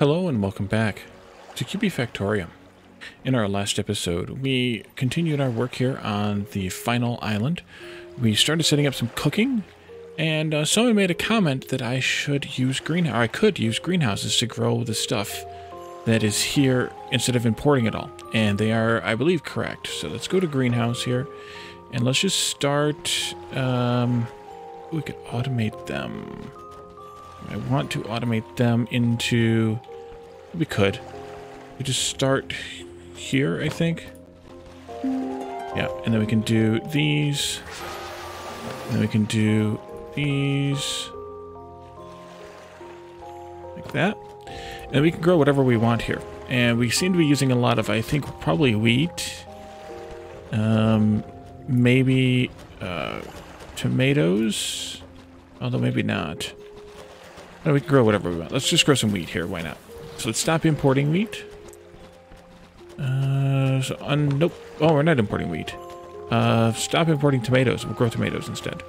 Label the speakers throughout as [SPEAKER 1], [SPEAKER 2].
[SPEAKER 1] Hello and welcome back to Kubifaktorium. In our last episode, we continued our work here on the final island. We started setting up some cooking, and uh, someone made a comment that I should use green, or I could use greenhouses to grow the stuff that is here instead of importing it all. And they are, I believe, correct. So let's go to greenhouse here, and let's just start. Um, we could automate them. I want to automate them into... We could. We just start here, I think. Yeah, and then we can do these. And then we can do these. Like that. And we can grow whatever we want here. And we seem to be using a lot of, I think, probably wheat. Um, maybe uh, tomatoes. Although maybe not. And we can grow whatever we want. Let's just grow some wheat here. Why not? So let's stop importing wheat. Uh, so, uh, nope. Oh, we're not importing wheat. Uh, stop importing tomatoes. We'll grow tomatoes instead.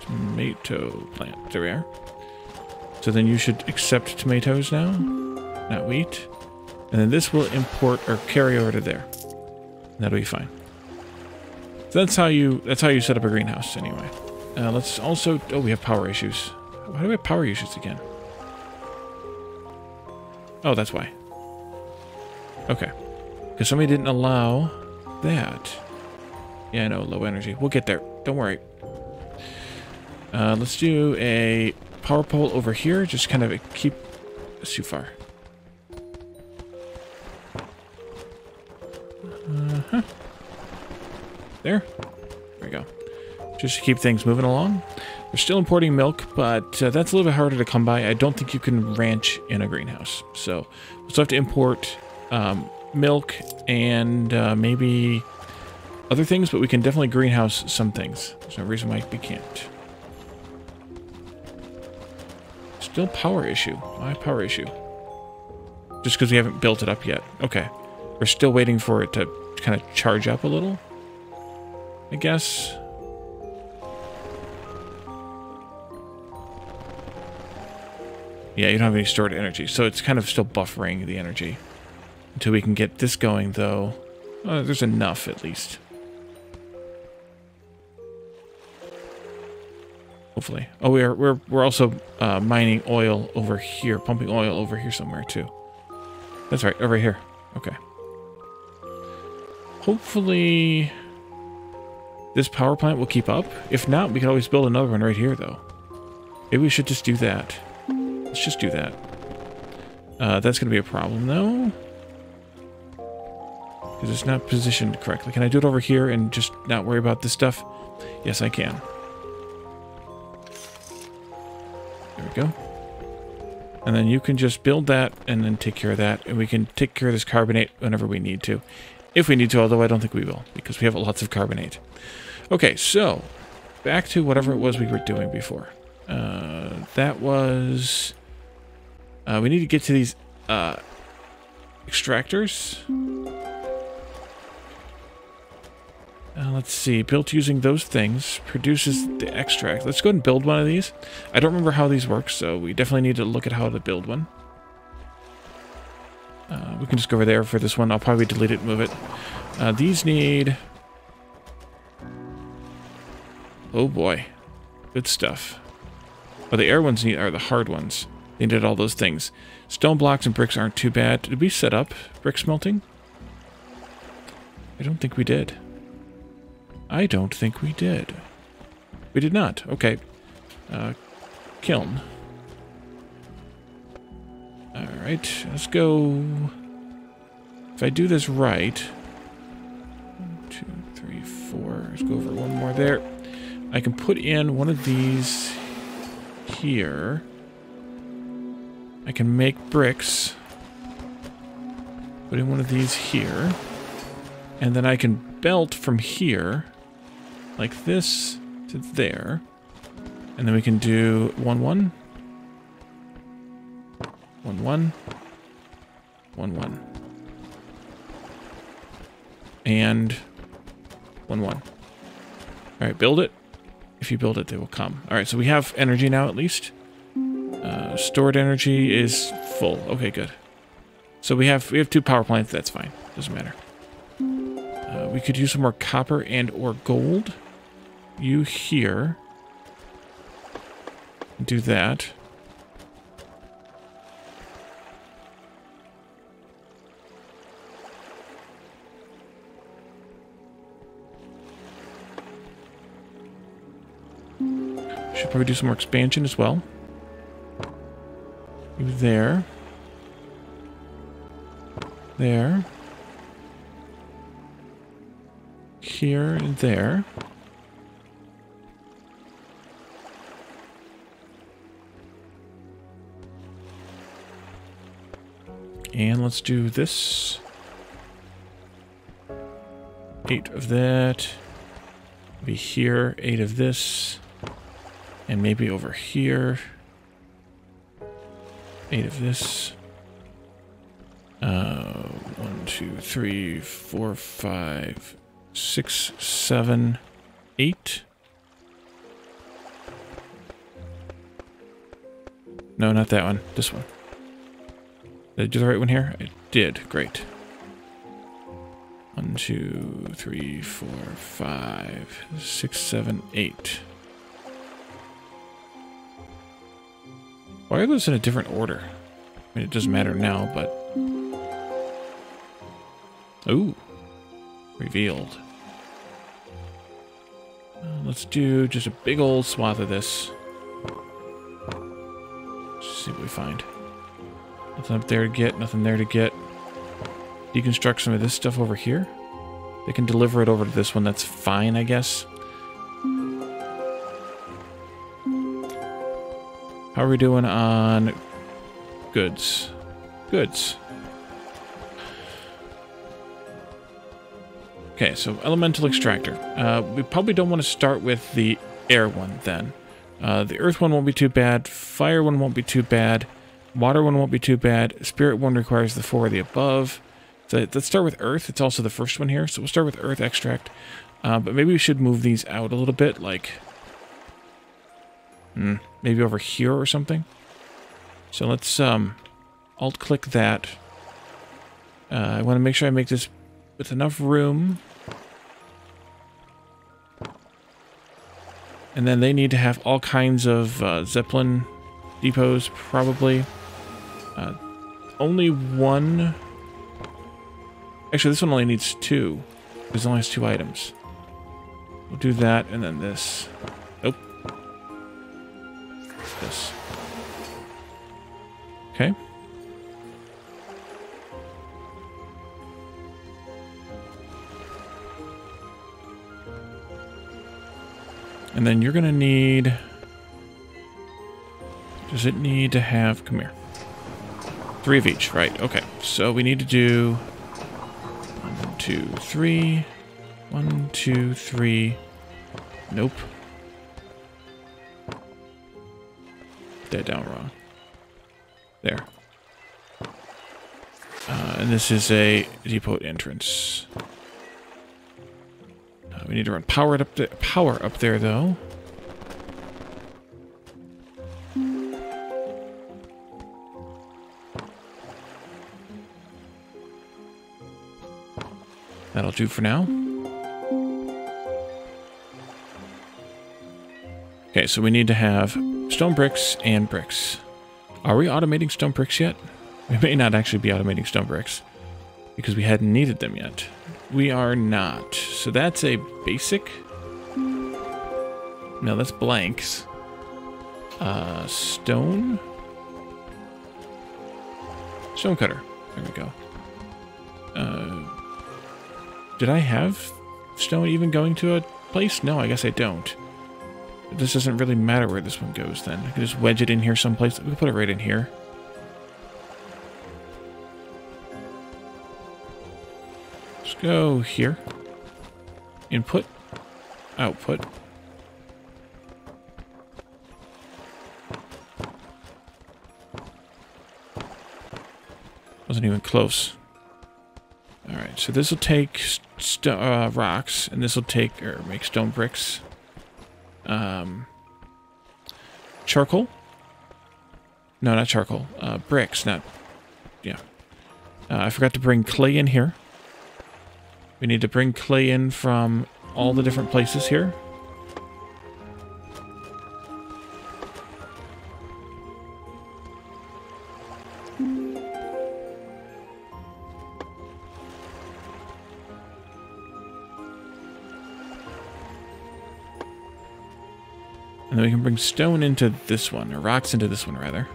[SPEAKER 1] Tomato plant. There we are. So then you should accept tomatoes now, not wheat. And then this will import or carry over to there. That'll be fine. So that's how you that's how you set up a greenhouse anyway. Uh, let's also... Oh, we have power issues. Why do we have power issues again? Oh, that's why. Okay. Because somebody didn't allow that. Yeah, I know, low energy. We'll get there. Don't worry. Uh, let's do a power pole over here. Just kind of keep... It's too far. Uh-huh. There. There we go just to keep things moving along. We're still importing milk, but uh, that's a little bit harder to come by. I don't think you can ranch in a greenhouse. So we'll still have to import um, milk and uh, maybe other things, but we can definitely greenhouse some things. There's no reason why we can't. Still power issue. Why power issue? Just because we haven't built it up yet. Okay. We're still waiting for it to kind of charge up a little. I guess. Yeah, you don't have any stored energy, so it's kind of still buffering the energy. Until we can get this going, though. Uh, there's enough, at least. Hopefully. Oh, we are, we're, we're also uh, mining oil over here, pumping oil over here somewhere, too. That's right, over here. Okay. Hopefully this power plant will keep up. If not, we can always build another one right here, though. Maybe we should just do that. Let's just do that. Uh, that's going to be a problem, though. Because it's not positioned correctly. Can I do it over here and just not worry about this stuff? Yes, I can. There we go. And then you can just build that and then take care of that. And we can take care of this carbonate whenever we need to. If we need to, although I don't think we will. Because we have lots of carbonate. Okay, so back to whatever it was we were doing before. Uh, that was uh, we need to get to these uh, extractors. Uh, let's see. Built using those things produces the extract. Let's go ahead and build one of these. I don't remember how these work, so we definitely need to look at how to build one. Uh, we can just go over there for this one. I'll probably delete it and move it. Uh, these need... Oh boy. Good stuff. Oh, the air ones need are the hard ones. They did all those things. Stone blocks and bricks aren't too bad. Did we set up brick smelting? I don't think we did. I don't think we did. We did not. Okay. Uh, kiln. Alright, let's go... If I do this right... One, two, three, four. Let's go over one more there. I can put in one of these here. I can make bricks. Put in one of these here. And then I can belt from here, like this to there. And then we can do one, one. One, one. One, one. And one, one. All right, build it. If you build it, they will come. All right, so we have energy now at least. Uh, stored energy is full. Okay, good. So we have we have two power plants. That's fine. Doesn't matter. Uh, we could use some more copper and or gold. You here. Do that. Should probably do some more expansion as well. There. There. Here and there. And let's do this. Eight of that. Be here, eight of this. And maybe over here. Eight of this. Uh, one, two, three, four, five, six, seven, eight. No, not that one. This one. Did I do the right one here? I did. Great. One, two, three, four, five, six, seven, eight. Why are those in a different order? I mean, it doesn't matter now, but... Ooh. Revealed. Uh, let's do just a big old swath of this. Let's see what we find. Nothing up there to get, nothing there to get. Deconstruct some of this stuff over here. They can deliver it over to this one, that's fine, I guess. How are we doing on goods? Goods. Okay, so elemental extractor. Uh, we probably don't want to start with the air one then. Uh, the earth one won't be too bad. Fire one won't be too bad. Water one won't be too bad. Spirit one requires the four of the above. So let's start with earth. It's also the first one here. So we'll start with earth extract. Uh, but maybe we should move these out a little bit, like Hmm, maybe over here or something. So let's um, alt click that. Uh, I want to make sure I make this with enough room. And then they need to have all kinds of uh, Zeppelin depots, probably. Uh, only one... Actually, this one only needs two. It only two items. We'll do that, and then this this. Okay. And then you're going to need... Does it need to have... Come here. Three of each, right. Okay. So we need to do... One, two, three. One, two, three. Nope. That down wrong. There. Uh, and this is a depot entrance. Uh, we need to run power up there. Power up there, though. That'll do for now. Okay, so we need to have Stone bricks and bricks. Are we automating stone bricks yet? We may not actually be automating stone bricks because we hadn't needed them yet. We are not. So that's a basic. No, that's blanks. Uh, stone. Stone cutter. There we go. Uh, did I have stone even going to a place? No, I guess I don't. This doesn't really matter where this one goes then. I can just wedge it in here someplace. We can put it right in here. Let's go here. Input. Output. Wasn't even close. Alright, so this will take uh, rocks, and this will take, or make stone bricks um, charcoal. No, not charcoal. Uh, bricks, not... Yeah. Uh, I forgot to bring clay in here. We need to bring clay in from all the different places here. Stone into this one, or rocks into this one, rather.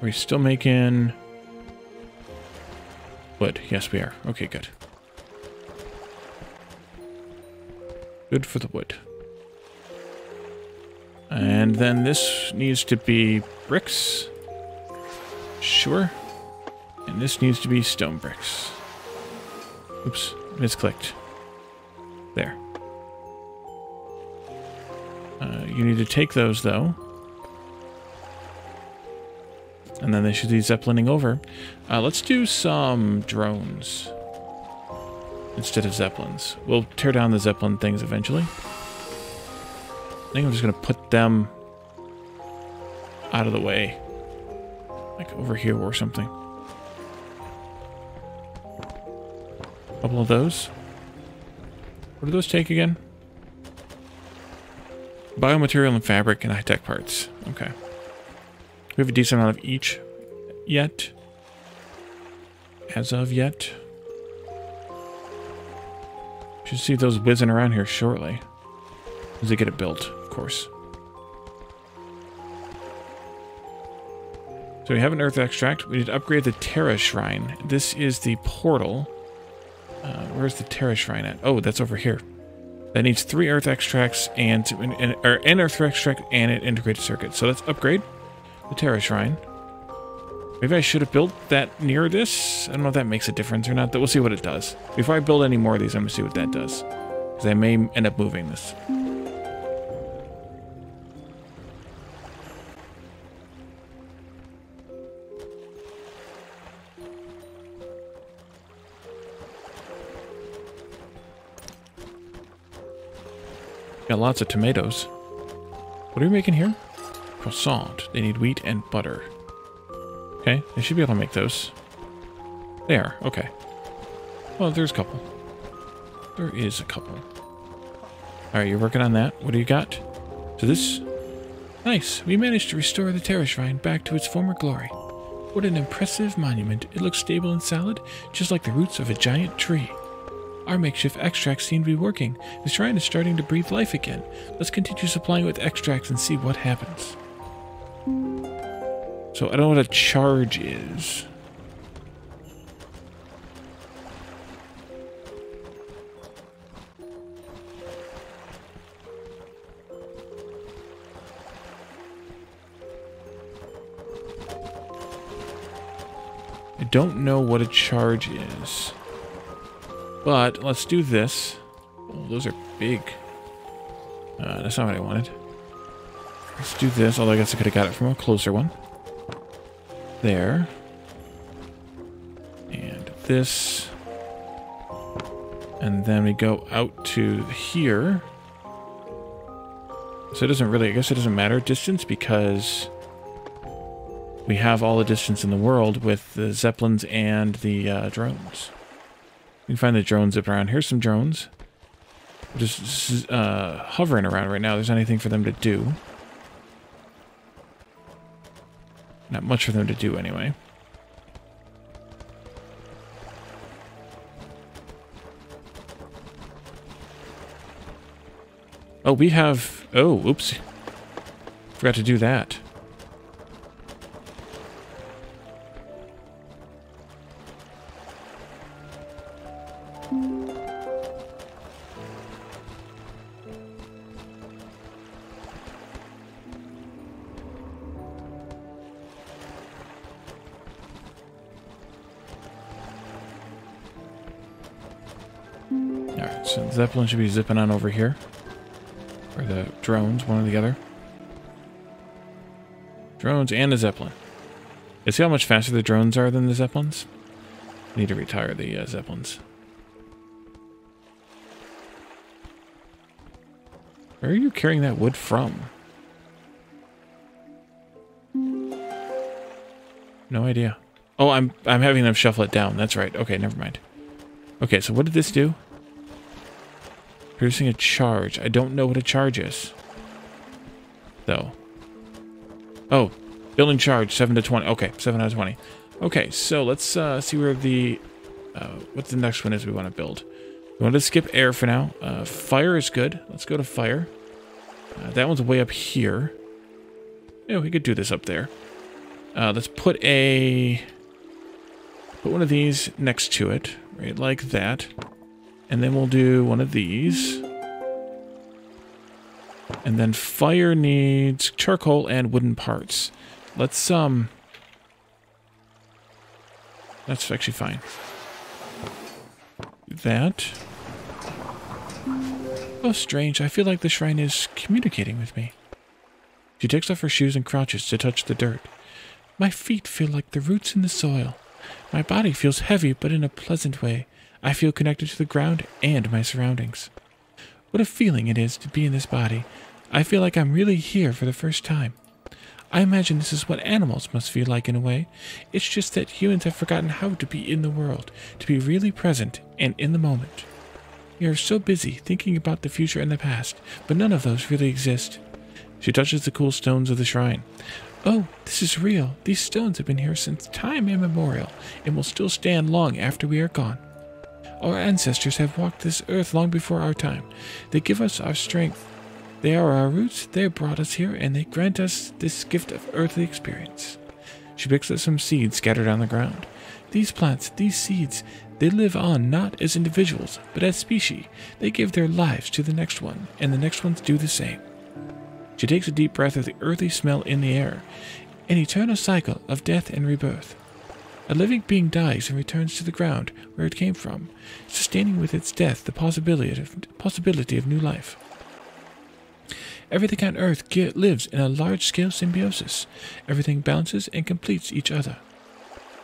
[SPEAKER 1] Are we still making wood? Yes, we are. Okay, good. Good for the wood. And then this needs to be bricks. Sure. And this needs to be stone bricks. Oops, misclicked. There. Uh, you need to take those, though. And then they should be zeppelining over. Uh, let's do some drones instead of zeppelins. We'll tear down the zeppelin things eventually. I think I'm just going to put them out of the way. Like over here or something. Couple of those. What do those take again? Biomaterial and fabric and high-tech parts. Okay. We have a decent amount of each yet. As of yet. Should see those whizzing around here shortly. As they get it built course. So we have an earth extract. We need to upgrade the Terra Shrine. This is the portal. Uh, where's the Terra Shrine at? Oh, that's over here. That needs three earth extracts and, or an earth extract and an integrated circuit. So let's upgrade the Terra Shrine. Maybe I should have built that near this. I don't know if that makes a difference or not. But we'll see what it does. Before I build any more of these, I'm going to see what that does. Because I may end up moving this. Lots of tomatoes. What are we making here? Croissant. They need wheat and butter. Okay, they should be able to make those. They are, okay. Well, there's a couple. There is a couple. Alright, you're working on that. What do you got? So this... Nice. We managed to restore the Terra Shrine back to its former glory. What an impressive monument. It looks stable and solid, just like the roots of a giant tree. Our makeshift extracts seem to be working. The shrine is starting to breathe life again. Let's continue supplying with extracts and see what happens. So I don't know what a charge is. I don't know what a charge is. But let's do this. Oh, those are big. Uh, that's not what I wanted. Let's do this, although I guess I could have got it from a closer one. There. And this. And then we go out to here. So it doesn't really, I guess it doesn't matter distance because we have all the distance in the world with the Zeppelins and the uh, drones. You can find the drones up around. Here's some drones. Just uh, hovering around right now. There's anything for them to do. Not much for them to do anyway. Oh, we have... Oh, oops. Forgot to do that. Zeppelin should be zipping on over here. Or the drones, one or the other. Drones and a Zeppelin. You see how much faster the drones are than the Zeppelins? Need to retire the uh, Zeppelins. Where are you carrying that wood from? No idea. Oh, I'm I'm having them shuffle it down. That's right. Okay, never mind. Okay, so what did this do? Producing a charge. I don't know what a charge is. Though. Oh, building charge, 7 to 20. Okay, 7 out of 20. Okay, so let's uh, see where the... Uh, what the next one is we want to build. We want to skip air for now. Uh, fire is good. Let's go to fire. Uh, that one's way up here. Yeah, we could do this up there. Uh, let's put a... Put one of these next to it, right, like that. And then we'll do one of these. And then fire needs charcoal and wooden parts. Let's, um... That's actually fine. That. Oh, strange. I feel like the shrine is communicating with me. She takes off her shoes and crouches to touch the dirt. My feet feel like the roots in the soil. My body feels heavy, but in a pleasant way. I feel connected to the ground and my surroundings. What a feeling it is to be in this body. I feel like I'm really here for the first time. I imagine this is what animals must feel like in a way. It's just that humans have forgotten how to be in the world, to be really present and in the moment. We are so busy thinking about the future and the past, but none of those really exist. She touches the cool stones of the shrine. Oh, this is real. These stones have been here since time immemorial and will still stand long after we are gone. Our ancestors have walked this earth long before our time. They give us our strength. They are our roots. They brought us here, and they grant us this gift of earthly experience. She picks up some seeds scattered on the ground. These plants, these seeds, they live on not as individuals, but as species. They give their lives to the next one, and the next ones do the same. She takes a deep breath of the earthy smell in the air, an eternal cycle of death and rebirth. A living being dies and returns to the ground where it came from, sustaining with its death the possibility of, possibility of new life. Everything on Earth lives in a large scale symbiosis. Everything balances and completes each other.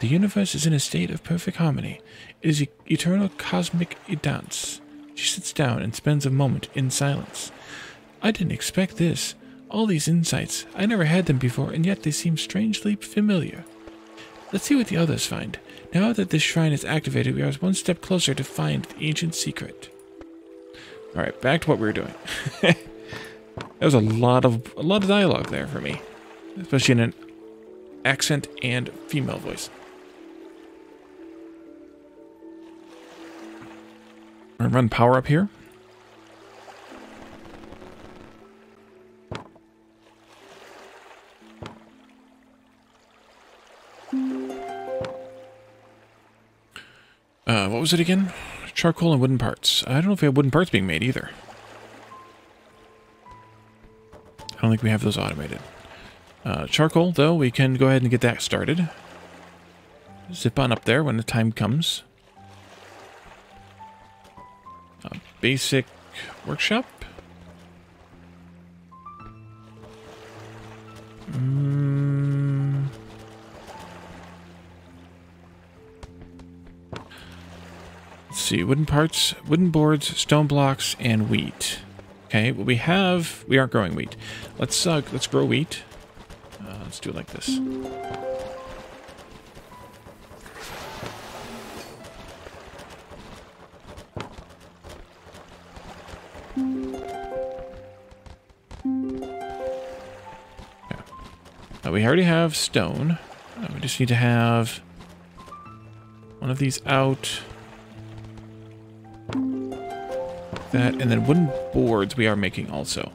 [SPEAKER 1] The universe is in a state of perfect harmony. It is e- eternal cosmic dance. She sits down and spends a moment in silence. I didn't expect this. All these insights, I never had them before, and yet they seem strangely familiar. Let's see what the others find. Now that this shrine is activated, we are one step closer to find the ancient secret. All right, back to what we were doing. that was a lot of a lot of dialogue there for me, especially in an accent and female voice. Run power up here. Uh, what was it again? Charcoal and wooden parts. I don't know if we have wooden parts being made either. I don't think we have those automated. Uh, charcoal, though, we can go ahead and get that started. Zip on up there when the time comes. Basic workshop. See, wooden parts, wooden boards, stone blocks, and wheat. Okay, well we have, we aren't growing wheat. Let's uh, let's grow wheat. Uh, let's do it like this. Yeah. Uh, we already have stone. Uh, we just need to have one of these out. That, and then wooden boards we are making also.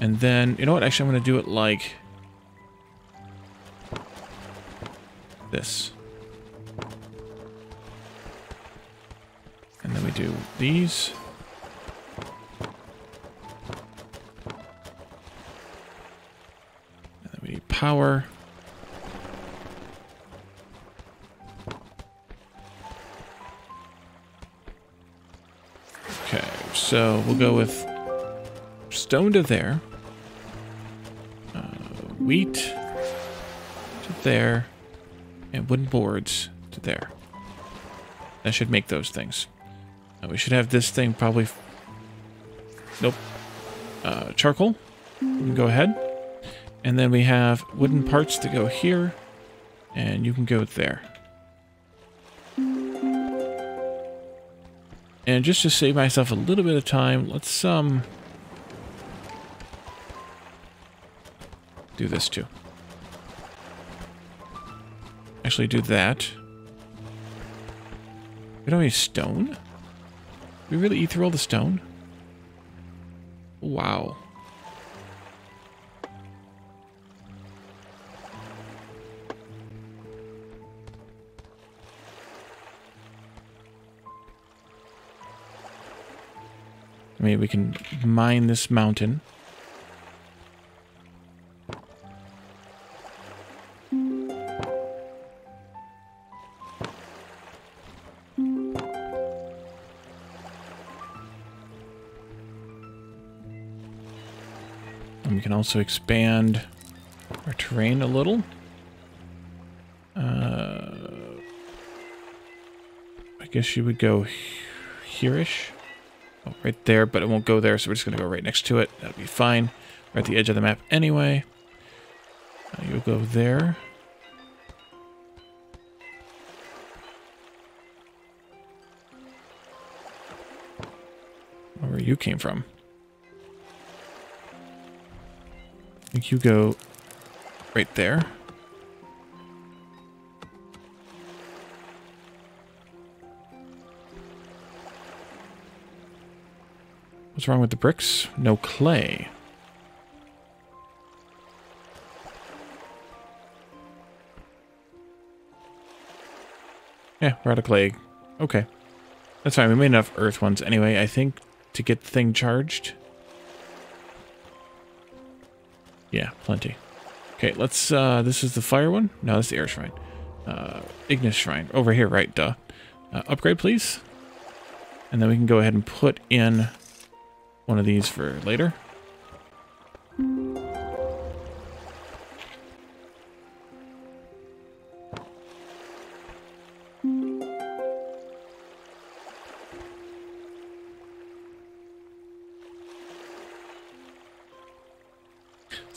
[SPEAKER 1] And then, you know what? Actually, I'm going to do it like this. And then we do these. And then we need power. So we'll go with stone to there. Uh, wheat. To there, and wooden boards to there. That should make those things. Now we should have this thing probably... Nope. Uh, charcoal. go ahead. And then we have wooden parts to go here. And you can go there. And just to save myself a little bit of time, let's um do this too. Actually do that. We don't any stone? We really eat through all the stone? Wow. I mean, we can mine this mountain. And we can also expand our terrain a little. Uh, I guess you would go here-ish. Oh, right there, but it won't go there, so we're just going to go right next to it. That'll be fine. We're at the edge of the map anyway. Uh, you'll go there. Where you came from. I think you go right there. What's wrong with the bricks? No clay. Yeah, we're out of clay. Okay. That's fine. We made enough earth ones anyway, I think, to get the thing charged. Yeah, plenty. Okay, let's, uh, this is the fire one? No, this is the air shrine. Uh, Ignis shrine. Over here, right, duh. Uh, upgrade, please. And then we can go ahead and put in one of these for later.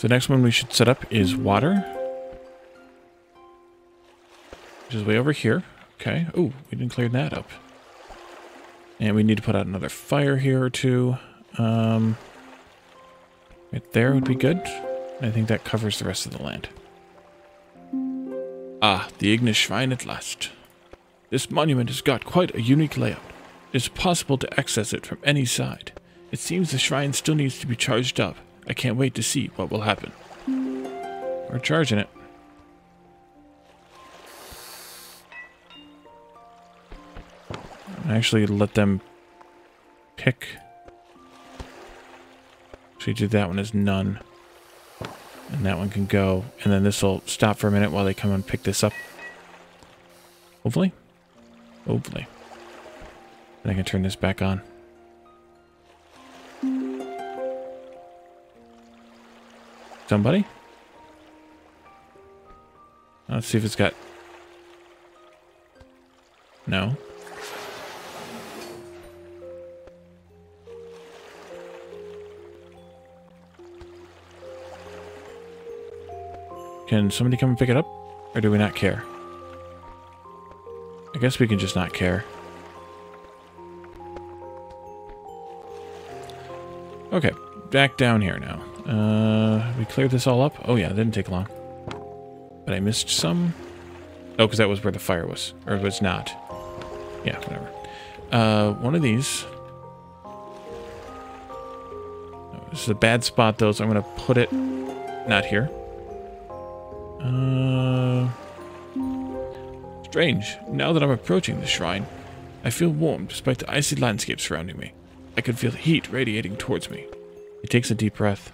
[SPEAKER 1] The next one we should set up is water. Which is way over here. Okay. Oh, we didn't clear that up. And we need to put out another fire here or two. Um, right there would be good. I think that covers the rest of the land. Ah, the Ignis Shrine at last. This monument has got quite a unique layout. It is possible to access it from any side. It seems the shrine still needs to be charged up. I can't wait to see what will happen. We're charging it. I actually, let them pick so you do that one as none. And that one can go. And then this will stop for a minute while they come and pick this up. Hopefully. Hopefully. And I can turn this back on. Somebody? Let's see if it's got... No. Can somebody come and pick it up? Or do we not care? I guess we can just not care. Okay, back down here now. Uh, we cleared this all up? Oh yeah, it didn't take long. But I missed some? Oh, because that was where the fire was. Or it was not. Yeah, whatever. Uh, one of these. This is a bad spot though, so I'm going to put it not here. Strange. Now that I'm approaching the shrine, I feel warm despite the icy landscape surrounding me. I can feel heat radiating towards me. He takes a deep breath.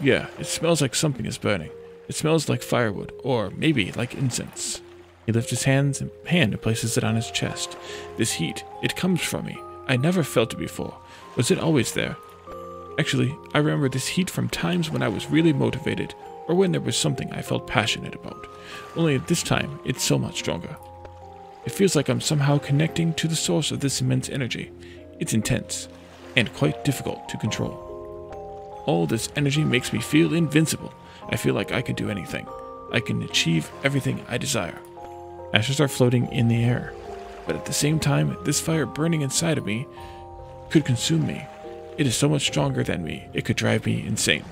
[SPEAKER 1] Yeah, it smells like something is burning. It smells like firewood, or maybe like incense. He lifts his hands and hand and places it on his chest. This heat, it comes from me. I never felt it before. Was it always there? Actually, I remember this heat from times when I was really motivated or when there was something I felt passionate about. Only at this time, it's so much stronger. It feels like I'm somehow connecting to the source of this immense energy. It's intense, and quite difficult to control. All this energy makes me feel invincible. I feel like I can do anything. I can achieve everything I desire. Ashes are floating in the air, but at the same time, this fire burning inside of me could consume me. It is so much stronger than me, it could drive me insane.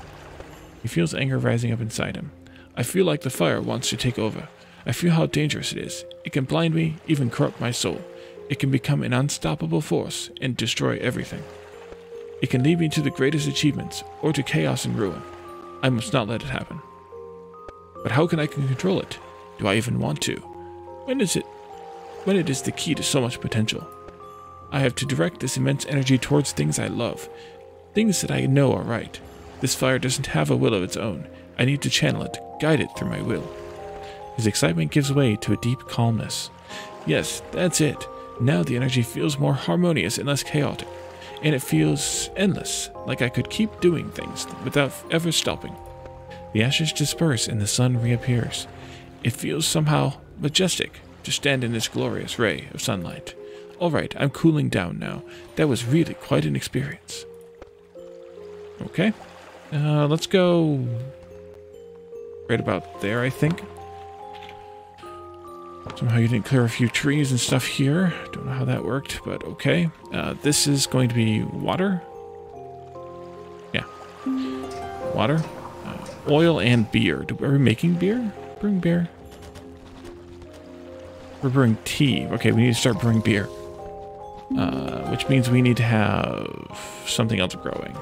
[SPEAKER 1] He feels anger rising up inside him. I feel like the fire wants to take over. I feel how dangerous it is. It can blind me, even corrupt my soul. It can become an unstoppable force and destroy everything. It can lead me to the greatest achievements or to chaos and ruin. I must not let it happen. But how can I control it? Do I even want to? When is it when it is the key to so much potential? I have to direct this immense energy towards things I love, things that I know are right. This fire doesn't have a will of its own. I need to channel it, guide it through my will. His excitement gives way to a deep calmness. Yes, that's it. Now the energy feels more harmonious and less chaotic, and it feels endless, like I could keep doing things without ever stopping. The ashes disperse and the sun reappears. It feels somehow majestic to stand in this glorious ray of sunlight. All right, I'm cooling down now. That was really quite an experience. Okay. Uh, let's go right about there, I think. Somehow you didn't clear a few trees and stuff here. Don't know how that worked, but okay. Uh, this is going to be water. Yeah. Water. Uh, oil and beer. Do, are we making beer? Brewing beer? We're brewing tea. Okay, we need to start brewing beer. Uh, which means we need to have something else growing.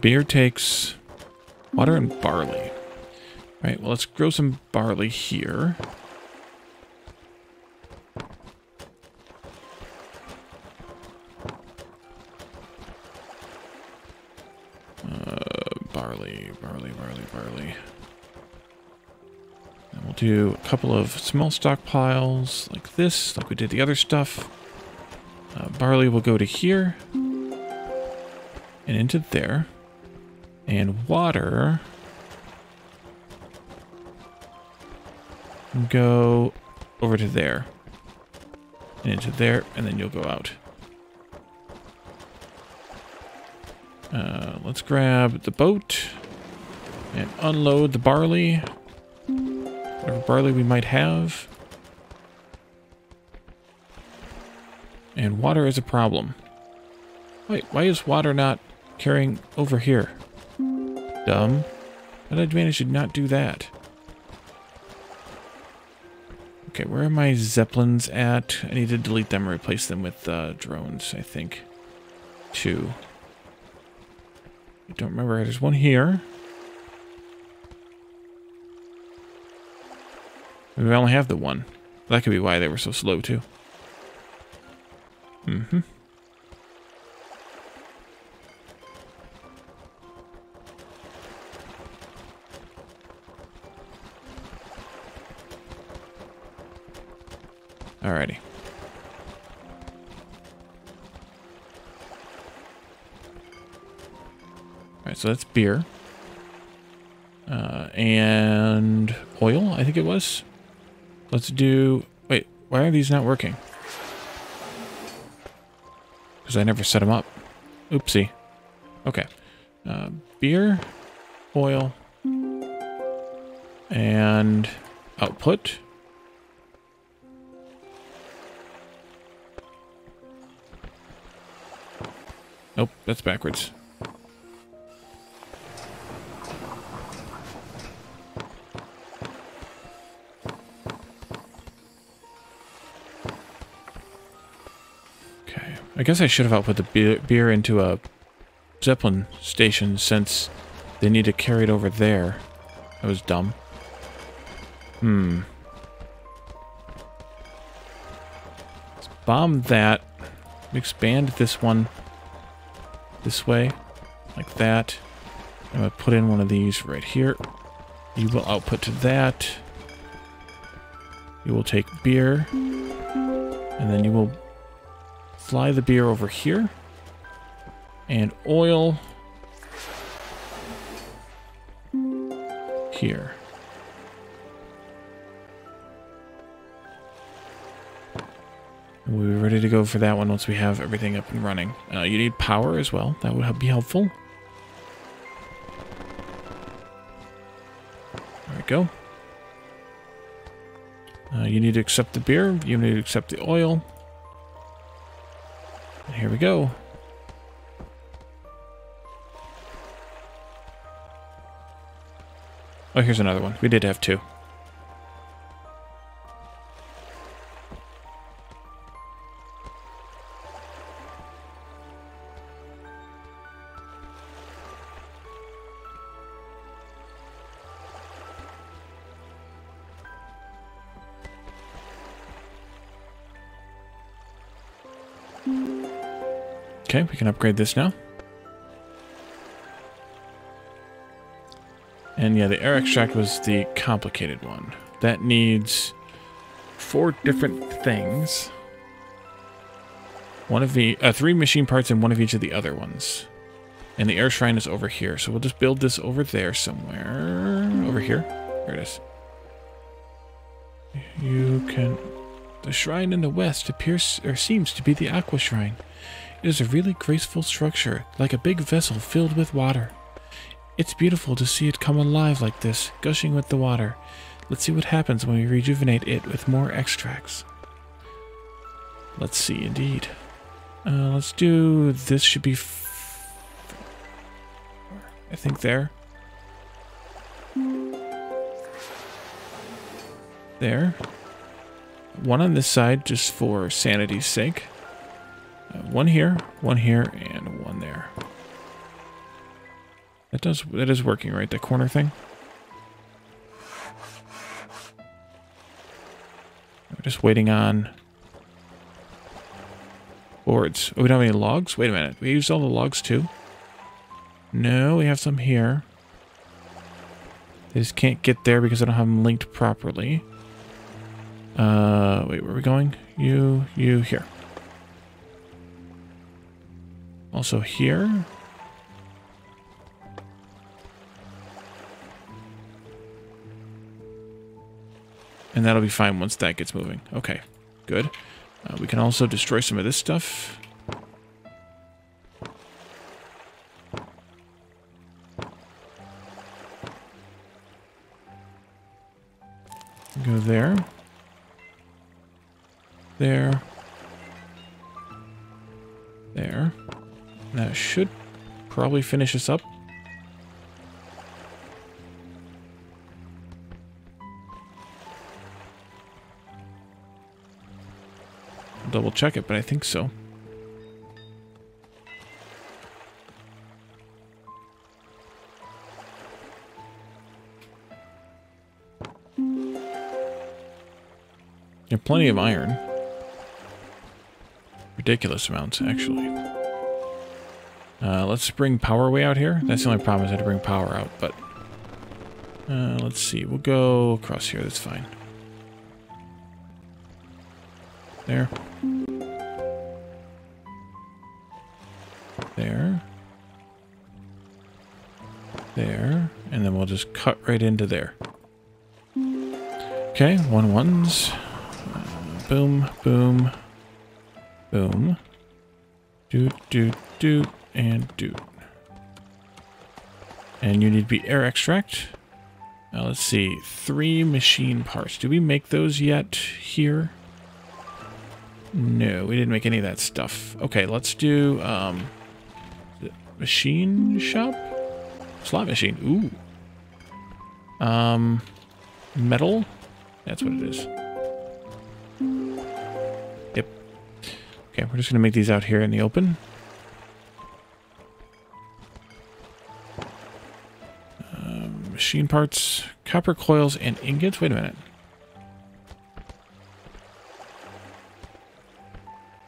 [SPEAKER 1] Beer takes water and barley. All right, well, let's grow some barley here. Uh, barley, barley, barley, barley. We'll do a couple of small stockpiles like this, like we did the other stuff. Uh, barley will go to here and into there. And water go over to there and into there and then you'll go out. Uh, let's grab the boat and unload the barley. Whatever barley we might have. And water is a problem. Wait why is water not carrying over here Dumb. How did I not do that? Okay, where are my zeppelins at? I need to delete them and replace them with uh, drones, I think. Two. I don't remember. There's one here. Maybe I only have the one. That could be why they were so slow, too. Mm-hmm. Alrighty. Alright, so that's beer. Uh, and oil, I think it was. Let's do... Wait, why are these not working? Because I never set them up. Oopsie. Okay. Uh, beer, oil, and output. Nope, that's backwards. Okay, I guess I should have output the beer, into a Zeppelin station since they need to carry it over there. That was dumb. Hmm. Let's bomb that. Expand this one this way, like that. I'm to put in one of these right here. You will output to that. You will take beer. And then you will fly the beer over here. And oil here. We'll be ready to go for that one once we have everything up and running. Uh, you need power as well. That would be helpful. There we go. Uh, you need to accept the beer. You need to accept the oil. And here we go. Oh, here's another one. We did have two. Okay, we can upgrade this now. And yeah, the air extract was the complicated one. That needs four different things. One of the, uh, three machine parts and one of each of the other ones. And the air shrine is over here. So we'll just build this over there somewhere. Over here. There it is. You can... The shrine in the west appears, or seems to be the aqua shrine. It is a really graceful structure, like a big vessel filled with water. It's beautiful to see it come alive like this, gushing with the water. Let's see what happens when we rejuvenate it with more extracts. Let's see, indeed. Uh, let's do... This should be... I think there. There. One on this side, just for sanity's sake. Uh, one here, one here, and one there. That does that is working, right? The corner thing. We're just waiting on boards. Oh, we don't have any logs? Wait a minute. We used all the logs too? No, we have some here. They just can't get there because I don't have them linked properly. Uh, wait, where are we going? You, you, here. Also here. And that'll be fine once that gets moving. Okay, good. Uh, we can also destroy some of this stuff. Go there. There. There. Should probably finish this up. Double check it, but I think so. You have plenty of iron. Ridiculous amounts, actually. Uh, let's bring power way out here. That's the only problem is I had to bring power out, but... Uh, let's see. We'll go across here. That's fine. There. There. There. And then we'll just cut right into there. Okay, one ones. Uh, boom, boom, boom. Doot, doot, doot, and doot. And you need to be air extract. Now let's see, three machine parts. Do we make those yet here? No, we didn't make any of that stuff. Okay, let's do um, machine shop? Slot machine. Ooh. Um, metal? That's what it is. Yep. Okay, we're just to make these out here in the open. Machine parts, copper coils, and ingots. Wait a minute.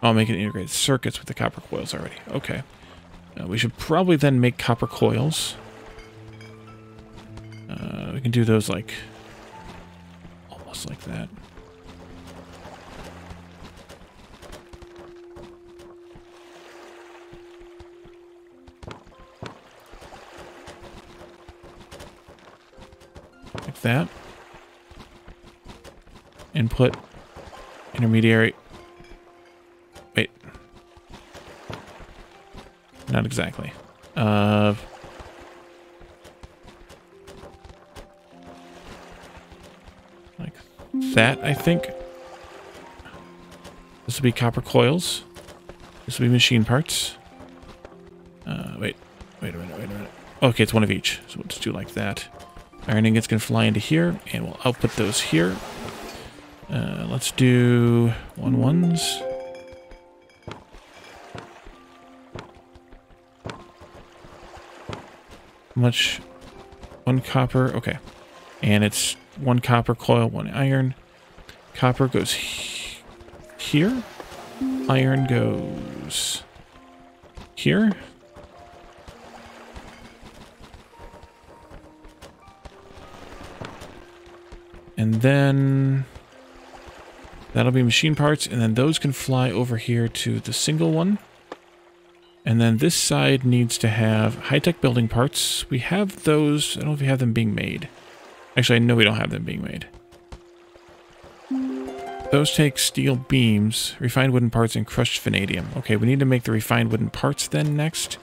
[SPEAKER 1] I'll make integrated circuits with the copper coils already. Okay. Uh, we should probably then make copper coils. Uh, we can do those like... Almost like that. That. Input, intermediary. Wait. Not exactly. Uh, like that, I think. This will be copper coils. This will be machine parts. Uh, wait. Wait a minute, wait a minute. Okay, it's one of each. So we'll just do like that. Iron ingots to fly into here, and we'll output those here. Uh, let's do one ones. much? One copper. Okay. And it's one copper coil, one iron. Copper goes he here. Iron goes here. Then that'll be machine parts. And then those can fly over here to the single one. And then this side needs to have high-tech building parts. We have those. I don't know if we have them being made. Actually, I know we don't have them being made. Those take steel beams, refined wooden parts, and crushed vanadium. Okay, we need to make the refined wooden parts then next.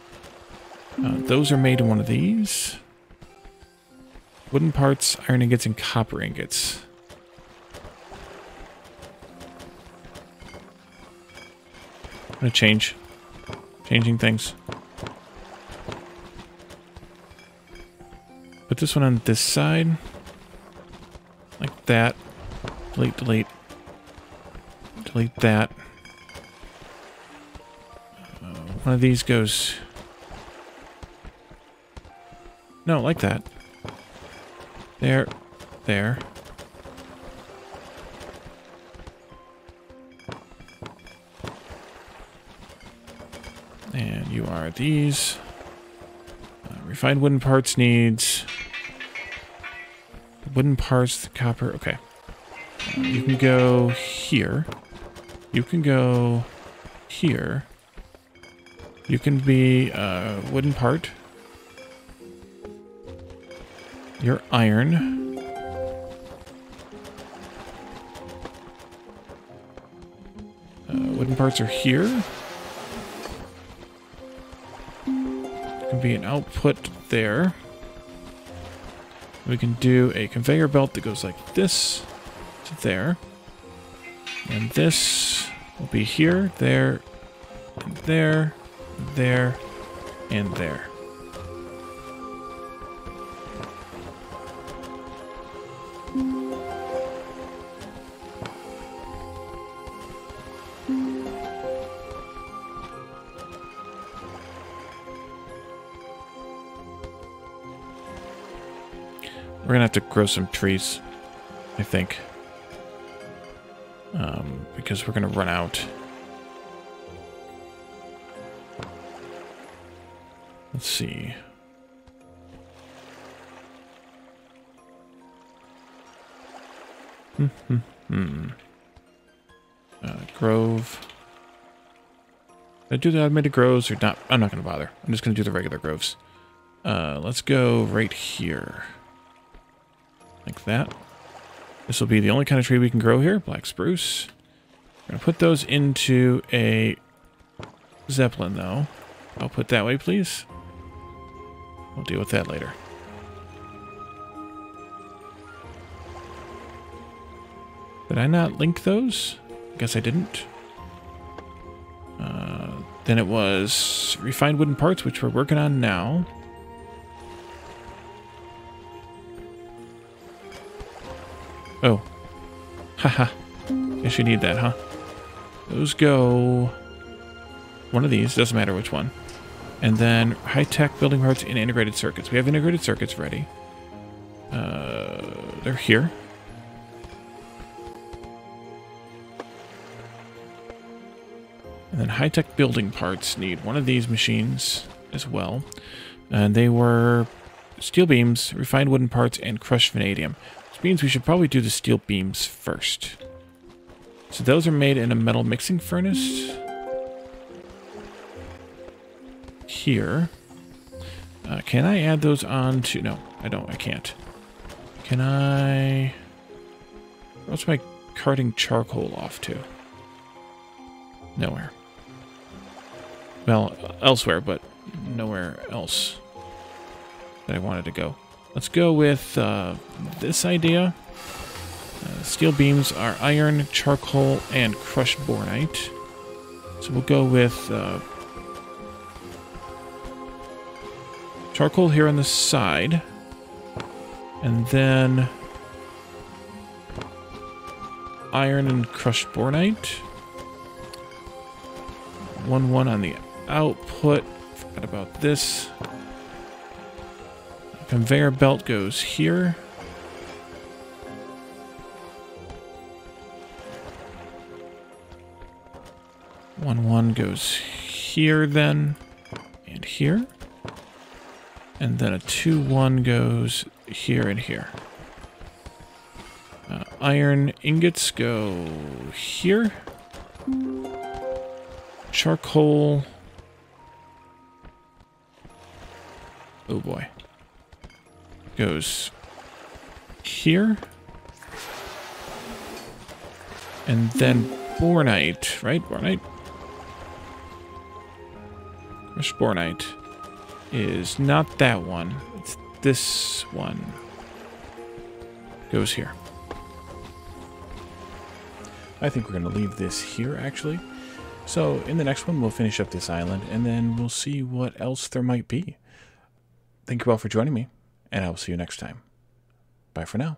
[SPEAKER 1] Uh, those are made in one of these. Wooden parts, iron ingots, and copper ingots. I'm to change. Changing things. Put this one on this side. Like that. Delete, delete. Delete that. Uh, one of these goes... No, like that. There. There. Are these. Uh, refined wooden parts needs... Wooden parts, copper, okay. Uh, you can go here. You can go here. You can be a wooden part. Your iron. Uh, wooden parts are here. Can be an output there. We can do a conveyor belt that goes like this to there. And this will be here, there, and there, there, and there. To grow some trees, I think. Um, because we're gonna run out. Let's see. Hmm, hmm, hmm. Uh, Grove. Did I do the automated groves or not? I'm not going to bother. I'm just going to do the regular groves. Uh, let's go right here. Like that. This will be the only kind of tree we can grow here. Black spruce. We're going to put those into a zeppelin, though. I'll put that way, please. We'll deal with that later. Did I not link those? I guess I didn't. Uh, then it was refined wooden parts, which we're working on now. Oh. Haha. Guess you need that, huh? Those go... One of these, doesn't matter which one. And then high-tech building parts and integrated circuits. We have integrated circuits ready. Uh, they're here. And then high-tech building parts need one of these machines as well. And they were steel beams, refined wooden parts, and crushed vanadium. Which means we should probably do the steel beams first. So those are made in a metal mixing furnace. Here. Uh, can I add those on to... No, I don't. I can't. Can I... What's my carting charcoal off to? Nowhere. Well, elsewhere, but nowhere else that I wanted to go. Let's go with uh, this idea. Uh, steel beams are iron, charcoal, and crushed bornite. So we'll go with uh, charcoal here on the side. And then iron and crushed bornite. 1 1 on the output. Forgot about this. Conveyor belt goes here. One one goes here then, and here. And then a two one goes here and here. Uh, iron ingots go here. Charcoal. Oh boy. Goes here. And then Bornite, right? Bornite. Crushed Bornite is not that one. It's this one. Goes here. I think we're going to leave this here, actually. So in the next one, we'll finish up this island, and then we'll see what else there might be. Thank you all for joining me, and I will see you next time. Bye for now.